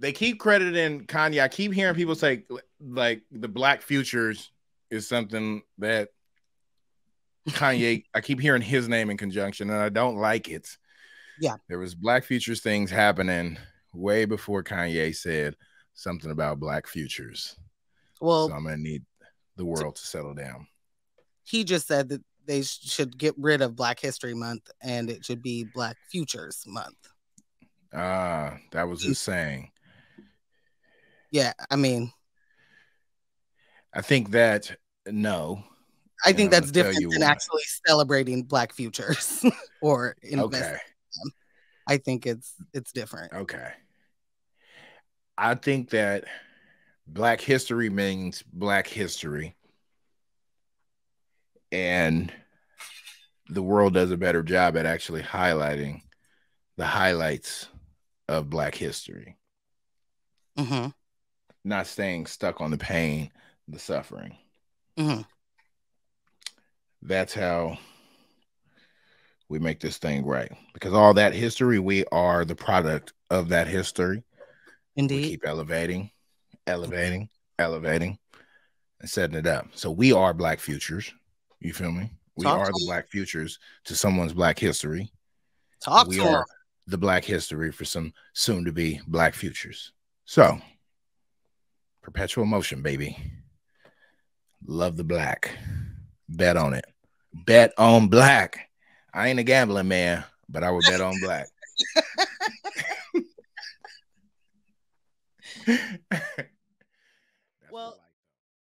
they keep crediting Kanye. I keep hearing people say like the Black Futures is something that Kanye. I keep hearing his name in conjunction, and I don't like it. Yeah, there was Black Futures things happening way before Kanye said something about Black Futures. Well, so I'm gonna need the world to settle down. He just said that they should get rid of Black History Month and it should be Black Futures Month. Ah, that was his saying. Yeah, I mean, I think that no. I think that's different than why. actually celebrating Black futures or investing. Okay. I think it's it's different. Okay. I think that Black history means Black history. And the world does a better job at actually highlighting the highlights of Black history. Mm-hmm. Not staying stuck on the pain, the suffering. Mm-hmm. That's how we make this thing right. Because all that history, we are the product of that history. Indeed. We keep elevating, elevating, elevating, and setting it up. So we are Black futures. You feel me? We Talk are the Black futures to someone's Black history. Talk we are the Black history for some soon to be Black futures. So, perpetual motion, baby. Love the black. Bet on it. Bet on black. I ain't a gambling man, but I would bet on black.